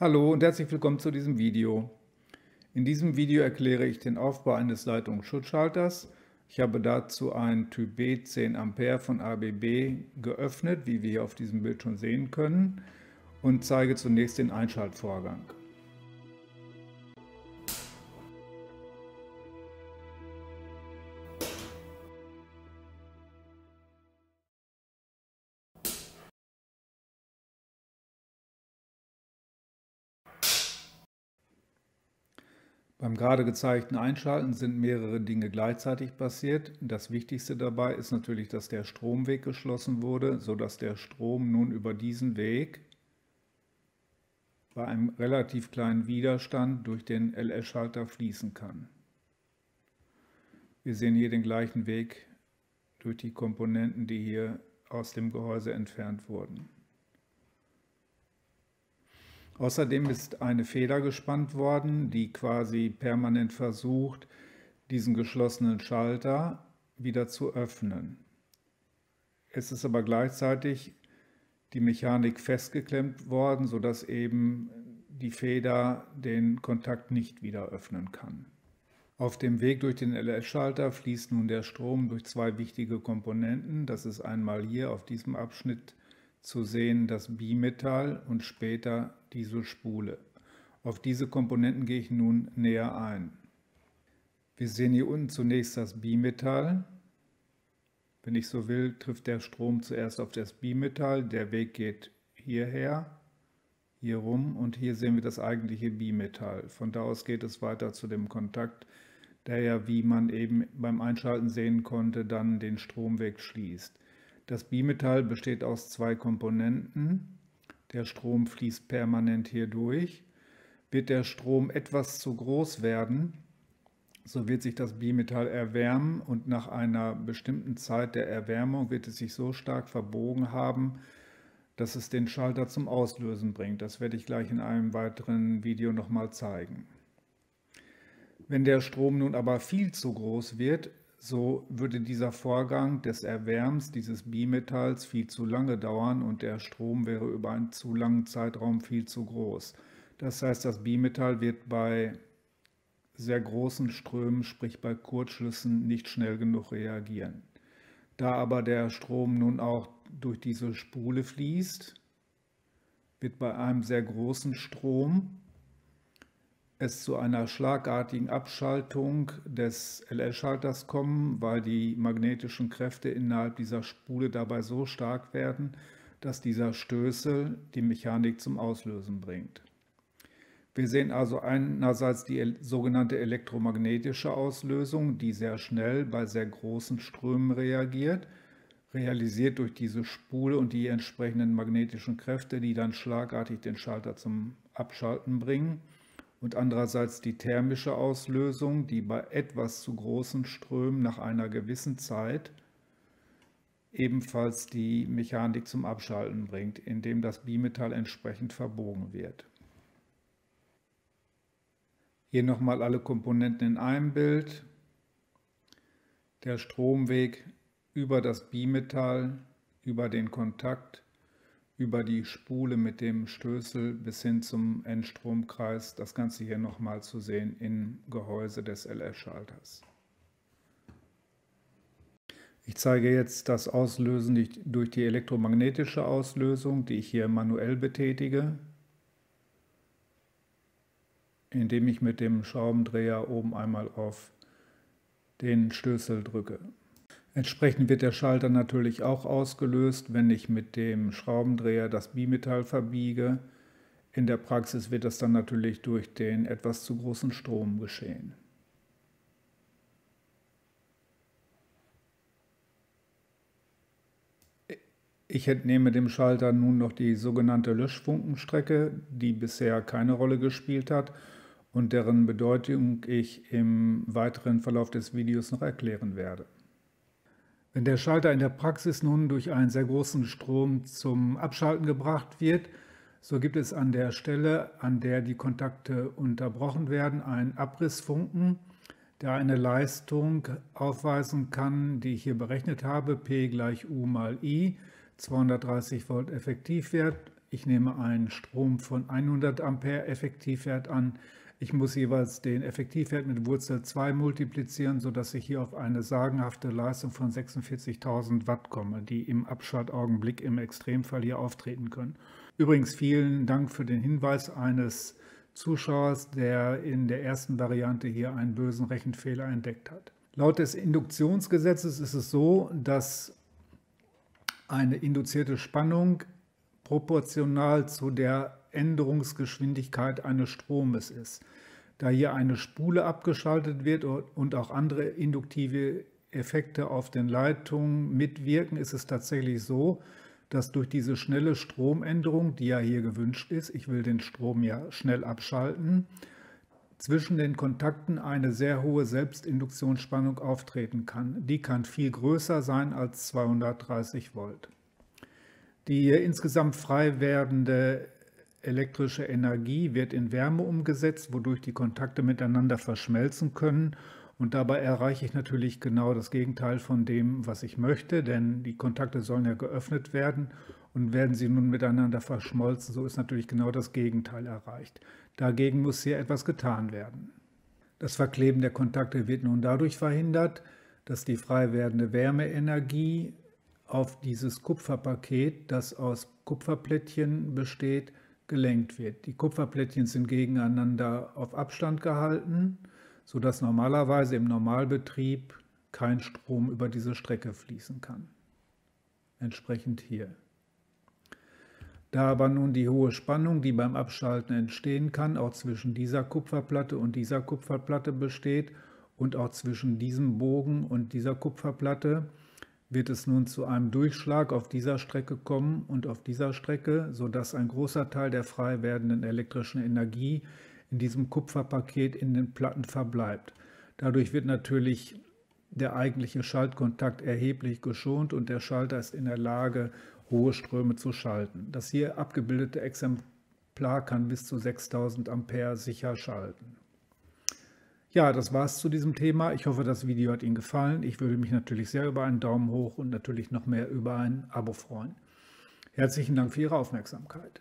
Hallo und herzlich willkommen zu diesem Video. In diesem Video erkläre ich den Aufbau eines Leitungsschutzschalters. Ich habe dazu ein Typ B 10 Ampere von ABB geöffnet, wie wir hier auf diesem Bild schon sehen können, und zeige zunächst den Einschaltvorgang. Beim gerade gezeigten Einschalten sind mehrere Dinge gleichzeitig passiert. Das Wichtigste dabei ist natürlich, dass der Stromweg geschlossen wurde, sodass der Strom nun über diesen Weg bei einem relativ kleinen Widerstand durch den LS-Schalter fließen kann. Wir sehen hier den gleichen Weg durch die Komponenten, die hier aus dem Gehäuse entfernt wurden. Außerdem ist eine Feder gespannt worden, die quasi permanent versucht, diesen geschlossenen Schalter wieder zu öffnen. Es ist aber gleichzeitig die Mechanik festgeklemmt worden, sodass eben die Feder den Kontakt nicht wieder öffnen kann. Auf dem Weg durch den LS-Schalter fließt nun der Strom durch zwei wichtige Komponenten. Das ist einmal hier auf diesem Abschnitt zu sehen das Bimetall und später diese Spule. Auf diese Komponenten gehe ich nun näher ein. Wir sehen hier unten zunächst das Bimetall. Wenn ich so will, trifft der Strom zuerst auf das Bimetall. Der Weg geht hierher, hier rum und hier sehen wir das eigentliche Bimetall. Von da aus geht es weiter zu dem Kontakt, der ja, wie man eben beim Einschalten sehen konnte, dann den Stromweg schließt. Das Bimetall besteht aus zwei Komponenten. Der Strom fließt permanent hier durch. Wird der Strom etwas zu groß werden, so wird sich das Bimetall erwärmen und nach einer bestimmten Zeit der Erwärmung wird es sich so stark verbogen haben, dass es den Schalter zum Auslösen bringt. Das werde ich gleich in einem weiteren Video nochmal zeigen. Wenn der Strom nun aber viel zu groß wird, so würde dieser Vorgang des Erwärmens dieses Bimetalls viel zu lange dauern und der Strom wäre über einen zu langen Zeitraum viel zu groß. Das heißt, das Bimetall wird bei sehr großen Strömen, sprich bei Kurzschlüssen, nicht schnell genug reagieren. Da aber der Strom nun auch durch diese Spule fließt, wird bei einem sehr großen Strom es zu einer schlagartigen Abschaltung des LS-Schalters kommen, weil die magnetischen Kräfte innerhalb dieser Spule dabei so stark werden, dass dieser Stößel die Mechanik zum Auslösen bringt. Wir sehen also einerseits die sogenannte elektromagnetische Auslösung, die sehr schnell bei sehr großen Strömen reagiert, realisiert durch diese Spule und die entsprechenden magnetischen Kräfte, die dann schlagartig den Schalter zum Abschalten bringen und andererseits die thermische Auslösung, die bei etwas zu großen Strömen nach einer gewissen Zeit ebenfalls die Mechanik zum Abschalten bringt, indem das Bimetall entsprechend verbogen wird. Hier nochmal alle Komponenten in einem Bild. Der Stromweg über das Bimetall, über den Kontakt über die Spule mit dem Stößel bis hin zum Endstromkreis. Das Ganze hier nochmal zu sehen im Gehäuse des LS-Schalters. Ich zeige jetzt das Auslösen durch die elektromagnetische Auslösung, die ich hier manuell betätige, indem ich mit dem Schraubendreher oben einmal auf den Stößel drücke. Entsprechend wird der Schalter natürlich auch ausgelöst, wenn ich mit dem Schraubendreher das Bimetall verbiege. In der Praxis wird das dann natürlich durch den etwas zu großen Strom geschehen. Ich entnehme dem Schalter nun noch die sogenannte Löschfunkenstrecke, die bisher keine Rolle gespielt hat und deren Bedeutung ich im weiteren Verlauf des Videos noch erklären werde. Wenn der Schalter in der Praxis nun durch einen sehr großen Strom zum Abschalten gebracht wird, so gibt es an der Stelle, an der die Kontakte unterbrochen werden, einen Abrissfunken, der eine Leistung aufweisen kann, die ich hier berechnet habe, P gleich U mal I, 230 Volt Effektivwert. Ich nehme einen Strom von 100 Ampere Effektivwert an. Ich muss jeweils den Effektivwert mit Wurzel 2 multiplizieren, sodass ich hier auf eine sagenhafte Leistung von 46.000 Watt komme, die im Abschaltaugenblick im Extremfall hier auftreten können. Übrigens vielen Dank für den Hinweis eines Zuschauers, der in der ersten Variante hier einen bösen Rechenfehler entdeckt hat. Laut des Induktionsgesetzes ist es so, dass eine induzierte Spannung proportional zu der Änderungsgeschwindigkeit eines Stromes ist. Da hier eine Spule abgeschaltet wird und auch andere induktive Effekte auf den Leitungen mitwirken, ist es tatsächlich so, dass durch diese schnelle Stromänderung, die ja hier gewünscht ist, ich will den Strom ja schnell abschalten, zwischen den Kontakten eine sehr hohe Selbstinduktionsspannung auftreten kann. Die kann viel größer sein als 230 Volt. Die insgesamt frei werdende elektrische Energie wird in Wärme umgesetzt, wodurch die Kontakte miteinander verschmelzen können. Und dabei erreiche ich natürlich genau das Gegenteil von dem, was ich möchte, denn die Kontakte sollen ja geöffnet werden und werden sie nun miteinander verschmolzen, so ist natürlich genau das Gegenteil erreicht. Dagegen muss hier etwas getan werden. Das Verkleben der Kontakte wird nun dadurch verhindert, dass die frei werdende Wärmeenergie auf dieses Kupferpaket, das aus Kupferplättchen besteht, gelenkt wird. Die Kupferplättchen sind gegeneinander auf Abstand gehalten, sodass normalerweise im Normalbetrieb kein Strom über diese Strecke fließen kann. Entsprechend hier. Da aber nun die hohe Spannung, die beim Abschalten entstehen kann, auch zwischen dieser Kupferplatte und dieser Kupferplatte besteht und auch zwischen diesem Bogen und dieser Kupferplatte, wird es nun zu einem Durchschlag auf dieser Strecke kommen und auf dieser Strecke, sodass ein großer Teil der frei werdenden elektrischen Energie in diesem Kupferpaket in den Platten verbleibt. Dadurch wird natürlich der eigentliche Schaltkontakt erheblich geschont und der Schalter ist in der Lage, hohe Ströme zu schalten. Das hier abgebildete Exemplar kann bis zu 6000 Ampere sicher schalten. Ja, das war's zu diesem Thema. Ich hoffe, das Video hat Ihnen gefallen. Ich würde mich natürlich sehr über einen Daumen hoch und natürlich noch mehr über ein Abo freuen. Herzlichen Dank für Ihre Aufmerksamkeit.